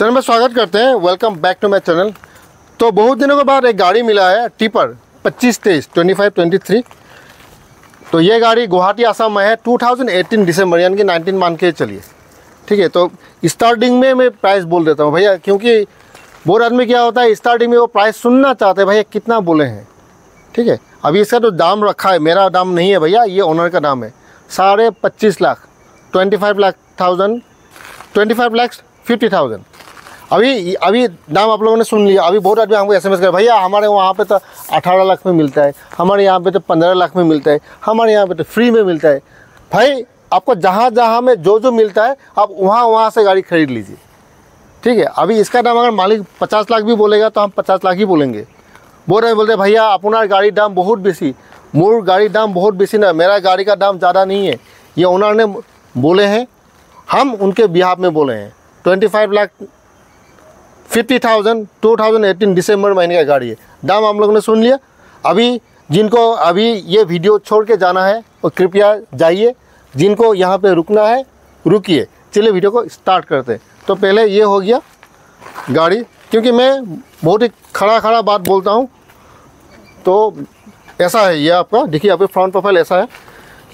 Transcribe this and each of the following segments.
Channel में स्वागत करते हैं। Welcome back to my channel तो बहुत दिनों के बाद एक गाड़ी मिला है टिपर 25 तेईस ट्वेंटी फाइव ट्वेंटी थ्री तो ये गाड़ी गुवाहाटी, आसाम में है 2018 दिसंबर यानी कि 19 मान के चलिए। ठीक है तो स्टार्टिंग में मैं प्राइस बोल देता हूँ भैया, क्योंकि बहुत आदमी क्या होता है स्टार्टिंग में वो प्राइस सुनना चाहते हैं, भैया, कितना बोले हैं। ठीक है, अभी इसका जो तो दाम रखा है, मेरा दाम नहीं है भैया, ये ओनर का दाम है। साढ़े पच्चीस lakh twenty five lakh thousand twenty five lakh fifty thousand अभी अभी दाम आप लोगों ने सुन लिया। अभी बहुत आदमी हमको एस एम एस कर, भैया, हमारे वहाँ पे तो अठारह लाख में मिलता है, हमारे यहाँ पे तो पंद्रह लाख में मिलता है, हमारे यहाँ पे तो फ्री में मिलता है। भाई, आपको जहाँ जहाँ में जो जो मिलता है, आप वहाँ वहाँ से गाड़ी खरीद लीजिए। ठीक है? अभी इसका दाम अगर मालिक पचास लाख भी बोलेगा तो हम पचास लाख ही बोलेंगे। बोल रहे बोलते भैया, अपना गाड़ी दाम बहुत बेसी, मोर गाड़ी दाम बहुत बेसी ना, मेरा गाड़ी का दाम ज़्यादा नहीं है। ये ओनर ने बोले हैं, हम उनके बिहार में बोले हैं। Twenty five lakh fifty thousand, two thousand eighteen दिसंबर महीने का गाड़ी है। दाम हम लोग ने सुन लिया। अभी जिनको, अभी ये वीडियो छोड़ के जाना है वो कृपया जाइए। जिनको यहाँ पे रुकना है, रुकिए। चलिए वीडियो को स्टार्ट करते हैं। तो पहले ये हो गया गाड़ी, क्योंकि मैं बहुत ही खड़ा खड़ा बात बोलता हूँ। तो ऐसा है ये आपका। देखिए, आपके फ्रंट प्रोफ़ाइल ऐसा है।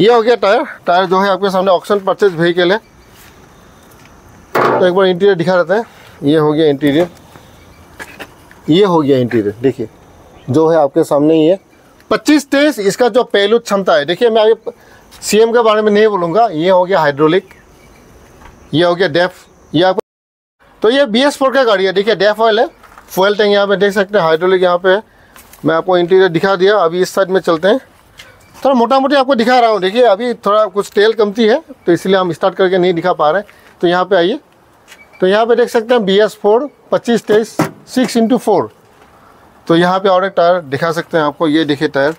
ये हो गया टायर। टायर जो है आपके सामने ऑप्शन परचेज व्हीकल है। तो एक बार इंटीरियर दिखा देते हैं। ये हो गया इंटीरियर ये हो गया इंटीरियर देखिए। जो है आपके सामने ही है। पच्चीस तेईस, इसका जो पहलू क्षमता है, देखिए, मैं अभी सीएम के बारे में नहीं बोलूँगा। ये हो गया हाइड्रोलिक ये हो गया डेफ ये आपको तो ये बी एस फोर का गाड़ी है, देखिए डेफ ऑयल है। फुएल टैंक यहाँ पे देख सकते हैं हाइड्रोलिक यहाँ पे है। मैं आपको इंटीरियर दिखा दिया, अभी इस साइड में चलते हैं। थोड़ा मोटा मोटी आपको दिखा रहा हूँ, देखिए, अभी थोड़ा कुछ तेल कमती है तो इसलिए हम स्टार्ट करके नहीं दिखा पा रहे तो यहाँ पे आइए। तो यहाँ पे देख सकते हैं बी एस फोर पच्चीस, तेईस सिक्स इंटू फोर तो यहाँ पे और एक टायर दिखा सकते हैं आपको, ये देखिए टायर।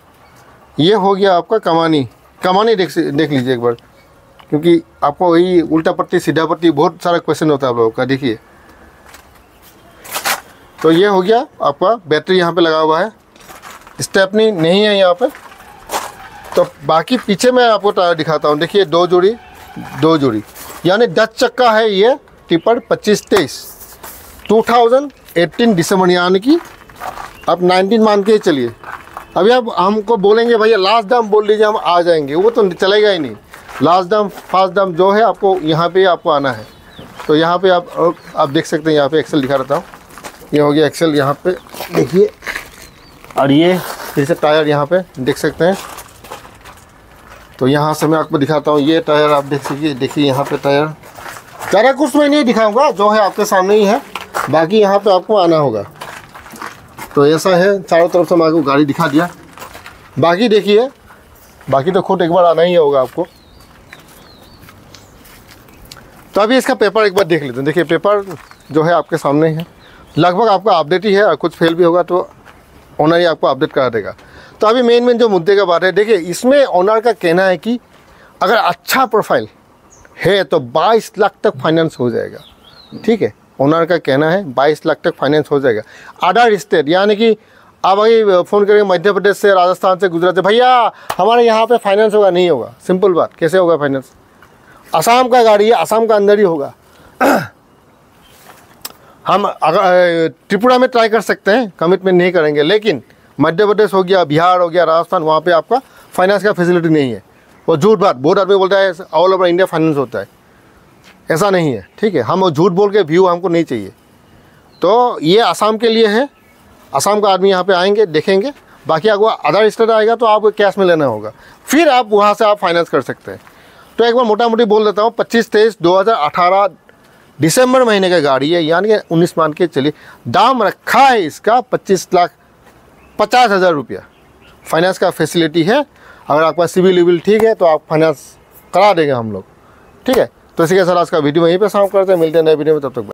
ये हो गया आपका कमानी। कमानी देख देख लीजिए एक बार, क्योंकि आपको वही उल्टा पट्टी, सीधा पट्टी, बहुत सारा क्वेश्चन होता है आप लोगों का, देखिए। तो ये हो गया आपका, बैटरी यहाँ पे लगा हुआ है। स्टेपनी नहीं है यहाँ पे। तो बाकी पीछे मैं आपको टायर दिखाता हूँ, देखिए दो जोड़ी दो जोड़ी। यानी दस चक्का है ये टिपर पच्चीस तेईस टू थाउज़ेंड एट्टीन दिसंबर यानी कि आप नाइनटीन मान के चलिए। अभी आप हमको बोलेंगे, भैया लास्ट दाम बोल लीजिए हम आ जाएँगे। वो तो चलेगा ही नहीं। लास्ट दाम फास्ट दाम जो है, आपको यहाँ पे आपको आना है। तो यहाँ पे आप आप देख सकते हैं, यहाँ पे एक्सेल दिखा रहता हूँ। ये हो गया एक्सेल यहाँ पे। देखिए। और ये फिर से टायर यहाँ पे देख सकते हैं। तो यहाँ से मैं आपको दिखाता हूँ। ये टायर आप देख सकिए देखिए, यहाँ पे टायर। ज़्यादा कुछ मैं नहीं दिखाऊँगा, जो है आपके सामने ही है। बाकी यहाँ पे आपको आना होगा। तो ऐसा है, चारों तरफ़ से मैं आपको गाड़ी दिखा दिया। बाकी देखिए, बाकी तो खुद एक बार आना ही होगा आपको। तो अभी इसका पेपर एक बार देख लेते हैं। देखिए, पेपर जो है आपके सामने है लगभग आपका अपडेट ही है और कुछ फेल भी होगा तो ओनर ही आपको अपडेट करा देगा। तो अभी मेन मेन जो मुद्दे का बात है, देखिए, इसमें ओनर का कहना है कि अगर अच्छा प्रोफ़ाइल है तो 22 लाख तक फाइनेंस हो जाएगा। ठीक है? ओनर का कहना है 22 लाख तक फाइनेंस हो जाएगा। अदर स्टेट यानी कि आप अभी फ़ोन करेंगे मध्य प्रदेश से, राजस्थान से, गुजरात से, भैया, हमारे यहाँ पे फाइनेंस होगा। नहीं होगा। सिंपल बात, कैसे होगा फाइनेंस असम का गाड़ी है असम का अंदर ही होगा। हम अगर त्रिपुरा में ट्राई कर सकते हैं कमिटमेंट नहीं करेंगे, लेकिन मध्य प्रदेश हो गया, बिहार हो गया, राजस्थान, वहाँ पे आपका फाइनेंस का फैसिलिटी नहीं है। वो झूठ बात, बहुत आदमी बोलता है ऑल ओवर इंडिया फाइनेंस होता है। ऐसा नहीं है, ठीक है? हम झूठ बोल के व्यू हमको नहीं चाहिए। तो ये आसाम के लिए है। आसाम का आदमी यहाँ पे आएँगे, देखेंगे। बाकी आपको अदर स्टेट आएगा तो आपको कैश में लेना होगा। फिर आप वहाँ से आप फाइनेंस कर सकते हैं। तो एक बार मोटा मोटी बोल देता हूँ, पच्चीस तेईस दो हज़ार अठारह दिसंबर महीने का गाड़ी है। यानी कि उन्नीस मान के चलिए, दाम रखा है इसका पच्चीस लाख पचास हज़ार रुपया। फाइनेंस का फैसिलिटी है। अगर आपका सिविल विविल ठीक है तो आप फाइनेंस करा देंगे हम लोग। ठीक है? तो इसी के साथ आज का वीडियो यहीं पर साम करते हैं। मिलते हैं नए वीडियो में, तब तक